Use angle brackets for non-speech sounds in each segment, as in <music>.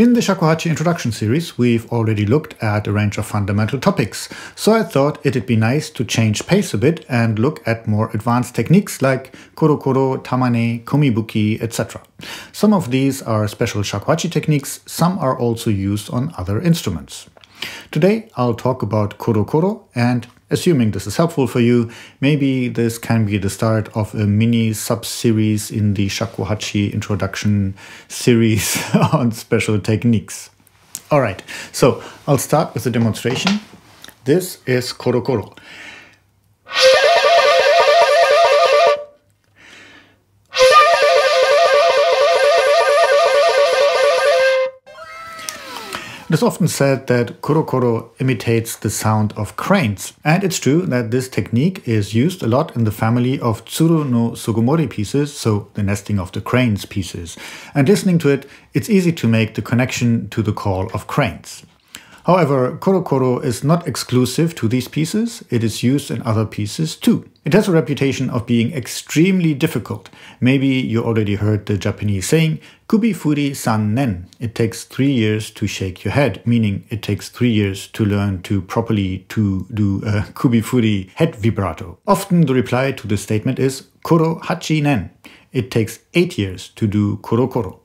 In the Shakuhachi introduction series, we've already looked at a range of fundamental topics, so I thought it'd be nice to change pace a bit and look at more advanced techniques like korokoro, tamane, komibuki, etc. Some of these are special shakuhachi techniques, some are also used on other instruments. Today I'll talk about korokoro and Assuming this is helpful for you, maybe this can be the start of a mini sub-series in the Shakuhachi introduction series <laughs> on special techniques. All right, so I'll start with a demonstration. This is Korokoro. It is often said that korokoro imitates the sound of cranes, and it's true that this technique is used a lot in the family of tsuru no sugomori pieces, so the nesting of the cranes pieces. And listening to it, it's easy to make the connection to the call of cranes. However, korokoro is not exclusive to these pieces, it is used in other pieces too. It has a reputation of being extremely difficult. Maybe you already heard the Japanese saying, kubi furi san nen. It takes three years to shake your head, meaning it takes three years to learn to properly to do a <laughs> kubi furi head vibrato. Often the reply to this statement is koro hachi nen. It takes eight years to do korokoro.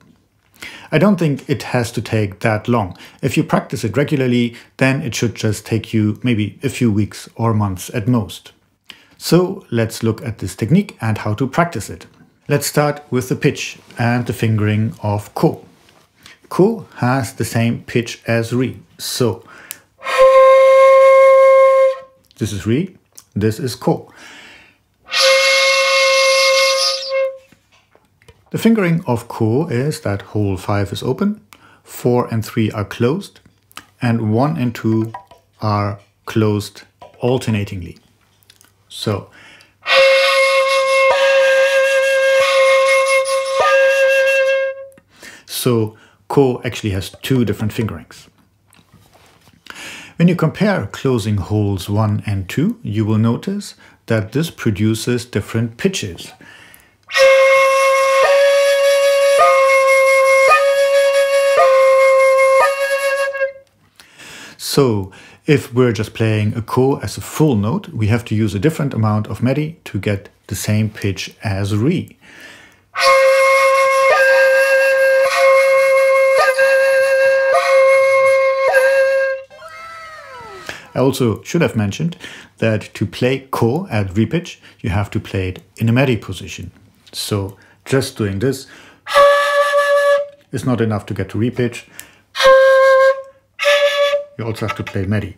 I don't think it has to take that long. If you practice it regularly, then it should just take you maybe a few weeks or months at most. So let's look at this technique and how to practice it. Let's start with the pitch and the fingering of ko. Ko has the same pitch as re. So this is re, this is ko. The fingering of ko is that hole 5 is open, 4 and 3 are closed, and 1 and 2 are closed alternatingly. So, so ko actually has two different fingerings. When you compare closing holes 1 and 2, you will notice that this produces different pitches. So if we're just playing a ko as a full note, we have to use a different amount of meri to get the same pitch as re. I also should have mentioned that to play ko at re pitch, you have to play it in a meri position. So just doing this is not enough to get to re pitch you also have to play meri.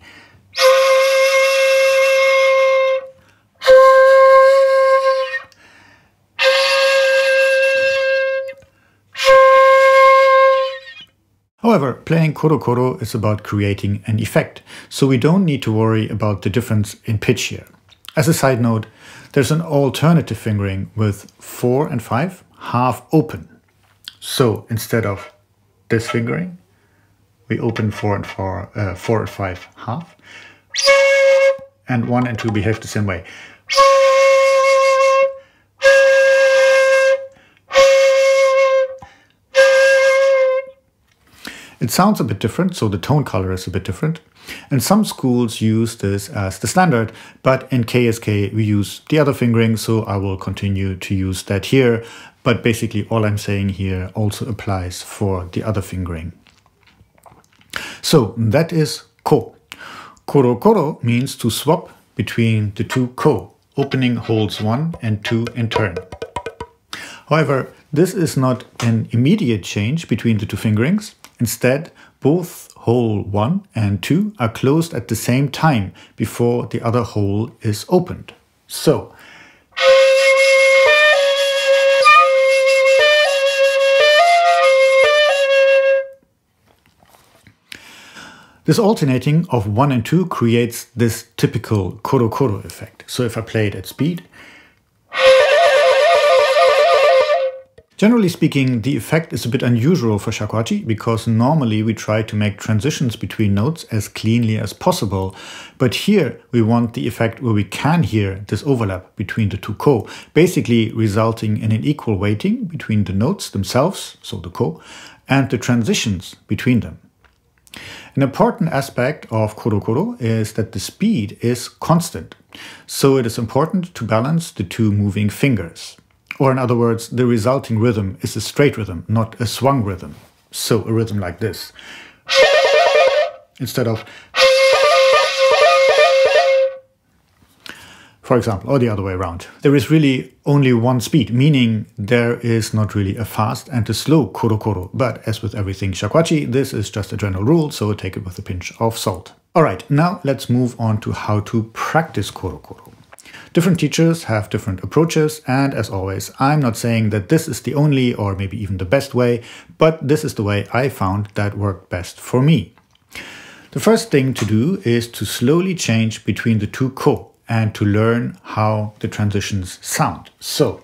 However, playing koro koro is about creating an effect, so we don't need to worry about the difference in pitch here. As a side note, there's an alternative fingering with 4 and 5 half open. So instead of this fingering, we open four and four, uh, four and five half, and one and two behave the same way. It sounds a bit different, so the tone color is a bit different. And some schools use this as the standard, but in KSK we use the other fingering, so I will continue to use that here. But basically all I'm saying here also applies for the other fingering. So that is ko. Koro koro means to swap between the two ko, opening holes 1 and 2 in turn. However, this is not an immediate change between the two fingerings. Instead, both hole 1 and 2 are closed at the same time before the other hole is opened. So, This alternating of 1 and 2 creates this typical koro-koro effect. So if I play it at speed, Generally speaking, the effect is a bit unusual for shakuhachi because normally we try to make transitions between notes as cleanly as possible. But here we want the effect where we can hear this overlap between the two ko, basically resulting in an equal weighting between the notes themselves, so the ko, and the transitions between them. An important aspect of korokoro is that the speed is constant, so it is important to balance the two moving fingers. Or in other words, the resulting rhythm is a straight rhythm, not a swung rhythm. So a rhythm like this. Instead of for example, or the other way around. There is really only one speed, meaning there is not really a fast and a slow korokoro. But as with everything shakuhachi, this is just a general rule, so take it with a pinch of salt. Alright, now let's move on to how to practice korokoro. Different teachers have different approaches, and as always, I'm not saying that this is the only or maybe even the best way, but this is the way I found that worked best for me. The first thing to do is to slowly change between the two ko and to learn how the transitions sound. So,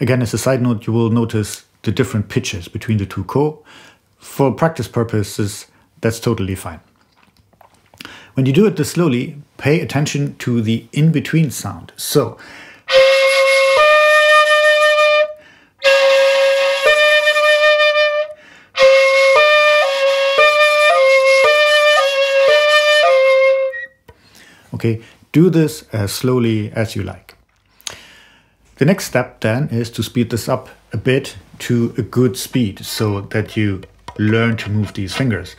Again, as a side note, you will notice the different pitches between the two ko. For practice purposes, that's totally fine. When you do it this slowly, pay attention to the in-between sound. So, Okay, do this as slowly as you like. The next step then is to speed this up a bit to a good speed so that you learn to move these fingers.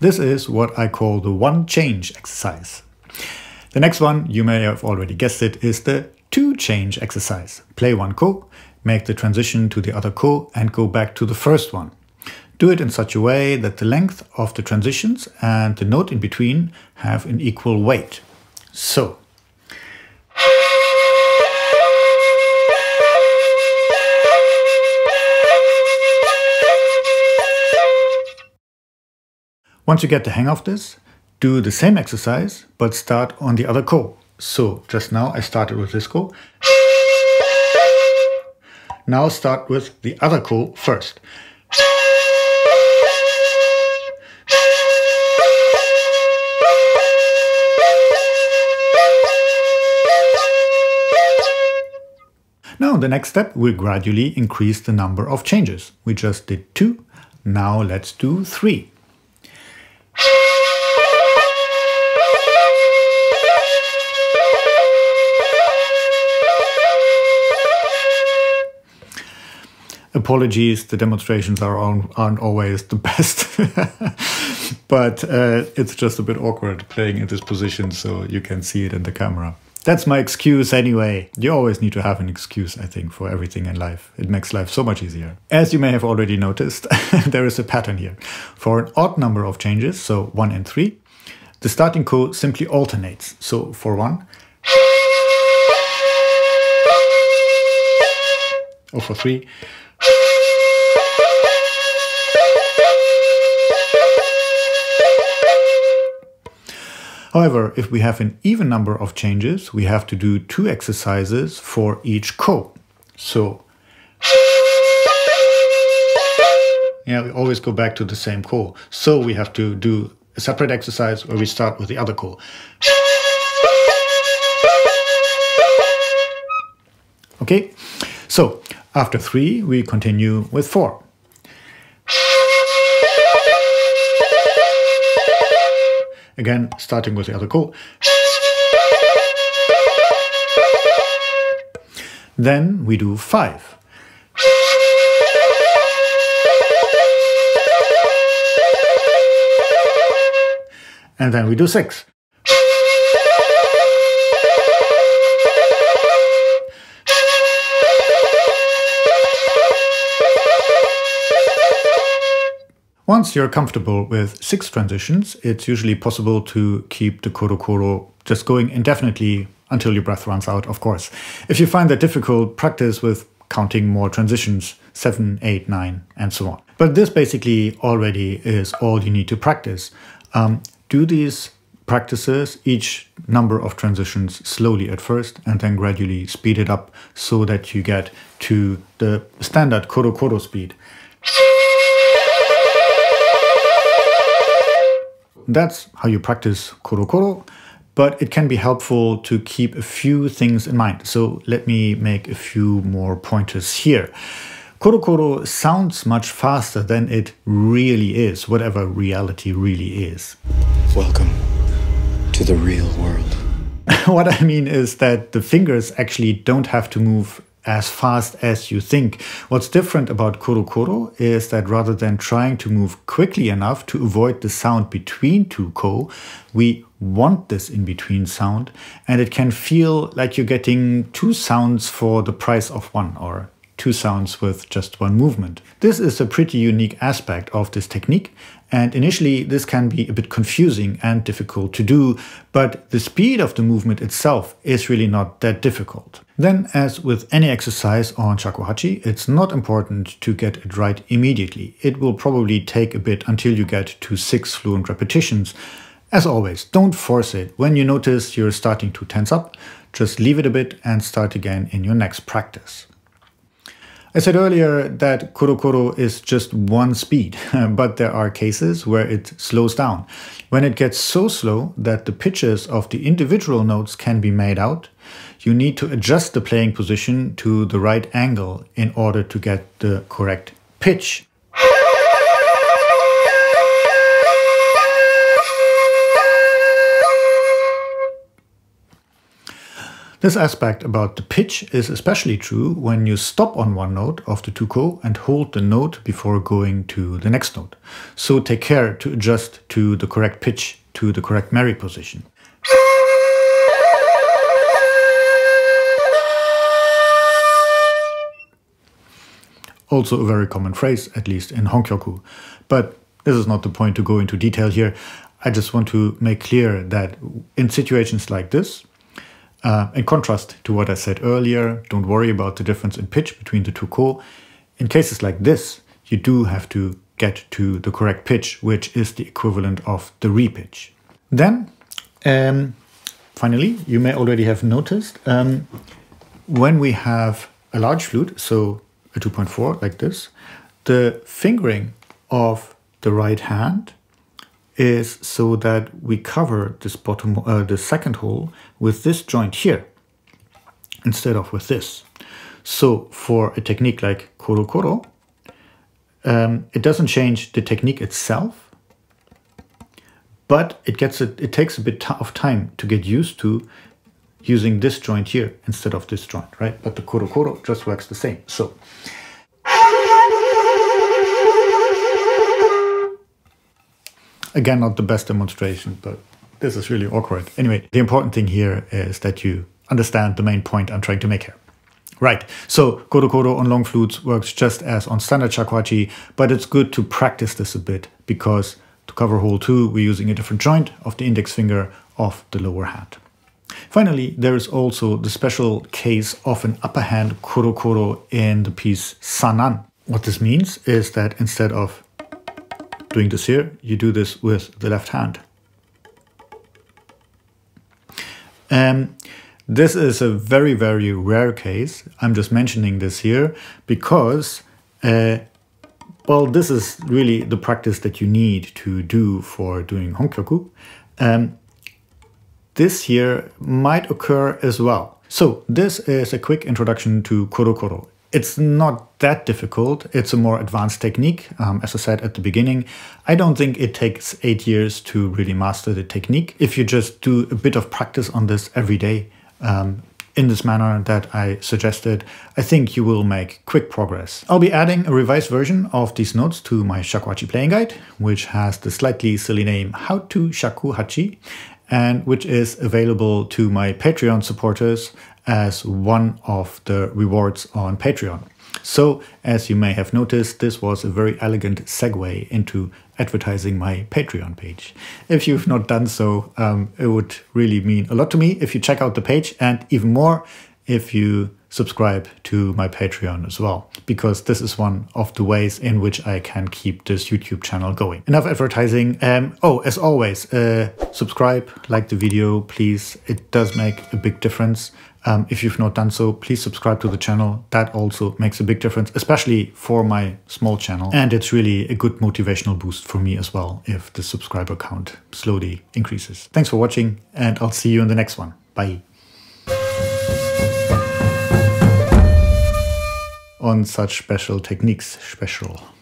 This is what I call the one change exercise. The next one, you may have already guessed it, is the two change exercise. Play one ko, make the transition to the other ko and go back to the first one. Do it in such a way that the length of the transitions and the note in between have an equal weight. So, Once you get the hang of this, do the same exercise, but start on the other ko. So just now I started with this ko. Now start with the other ko first. Now the next step will gradually increase the number of changes. We just did two, now let's do three. Apologies, the demonstrations are on, aren't always the <laughs> best, but uh, it's just a bit awkward playing in this position so you can see it in the camera. That's my excuse anyway. You always need to have an excuse, I think, for everything in life. It makes life so much easier. As you may have already noticed, <laughs> there is a pattern here. For an odd number of changes, so 1 and 3, the starting code simply alternates. So for 1, or for 3, However, if we have an even number of changes, we have to do two exercises for each ko. So, yeah, we always go back to the same ko. So we have to do a separate exercise where we start with the other ko. Okay, so after three, we continue with four. Again, starting with the other ko. Then we do five. And then we do six. Once you're comfortable with six transitions, it's usually possible to keep the korokoro just going indefinitely until your breath runs out, of course. If you find that difficult, practice with counting more transitions, seven, eight, nine, and so on. But this basically already is all you need to practice. Um, do these practices each number of transitions slowly at first and then gradually speed it up so that you get to the standard koro koro speed. That's how you practice koro koro, but it can be helpful to keep a few things in mind. So let me make a few more pointers here. Koro koro sounds much faster than it really is, whatever reality really is. Welcome to the real world. <laughs> what I mean is that the fingers actually don't have to move as fast as you think. What's different about Koro is that rather than trying to move quickly enough to avoid the sound between two ko, we want this in between sound and it can feel like you're getting two sounds for the price of one or two sounds with just one movement. This is a pretty unique aspect of this technique, and initially this can be a bit confusing and difficult to do, but the speed of the movement itself is really not that difficult. Then, as with any exercise on shakuhachi, it's not important to get it right immediately. It will probably take a bit until you get to six fluent repetitions. As always, don't force it. When you notice you're starting to tense up, just leave it a bit and start again in your next practice. I said earlier that Koro Koro is just one speed, <laughs> but there are cases where it slows down. When it gets so slow that the pitches of the individual notes can be made out, you need to adjust the playing position to the right angle in order to get the correct pitch. This aspect about the pitch is especially true when you stop on one note of the two-ko and hold the note before going to the next note. So take care to adjust to the correct pitch to the correct meri position. Also a very common phrase, at least in Honkyoku. But this is not the point to go into detail here. I just want to make clear that in situations like this, uh, in contrast to what I said earlier, don't worry about the difference in pitch between the two ko. In cases like this, you do have to get to the correct pitch, which is the equivalent of the repitch. Then, um, finally, you may already have noticed um, when we have a large flute, so a 2.4 like this, the fingering of the right hand is so that we cover this bottom, uh, the second hole with this joint here instead of with this. So for a technique like Koro Koro, um, it doesn't change the technique itself, but it gets a, it takes a bit of time to get used to using this joint here instead of this joint, right? But the Koro Koro just works the same. So Again, not the best demonstration, but this is really awkward. Anyway, the important thing here is that you understand the main point I'm trying to make here. Right, so Koro Koro on long flutes works just as on standard shakuhachi, but it's good to practice this a bit because to cover hole 2 we're using a different joint of the index finger of the lower hand. Finally, there is also the special case of an upper hand Koro Koro in the piece Sanan. What this means is that instead of doing this here, you do this with the left hand. Um, this is a very, very rare case. I'm just mentioning this here because, uh, well, this is really the practice that you need to do for doing Honkyoku. Um, this here might occur as well. So this is a quick introduction to Koro Koro. It's not that difficult. It's a more advanced technique. Um, as I said at the beginning, I don't think it takes eight years to really master the technique. If you just do a bit of practice on this every day, um, in this manner that I suggested, I think you will make quick progress. I'll be adding a revised version of these notes to my shakuhachi playing guide, which has the slightly silly name How to Shakuhachi, and which is available to my Patreon supporters as one of the rewards on Patreon. So, as you may have noticed, this was a very elegant segue into advertising my Patreon page. If you've not done so, um, it would really mean a lot to me if you check out the page, and even more, if you subscribe to my Patreon as well, because this is one of the ways in which I can keep this YouTube channel going. Enough advertising. Um, oh, as always, uh, subscribe, like the video, please. It does make a big difference. Um, if you've not done so, please subscribe to the channel. That also makes a big difference, especially for my small channel. And it's really a good motivational boost for me as well if the subscriber count slowly increases. Thanks for watching, and I'll see you in the next one. Bye. On such special techniques, special.